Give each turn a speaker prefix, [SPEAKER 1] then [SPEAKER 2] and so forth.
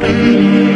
[SPEAKER 1] mm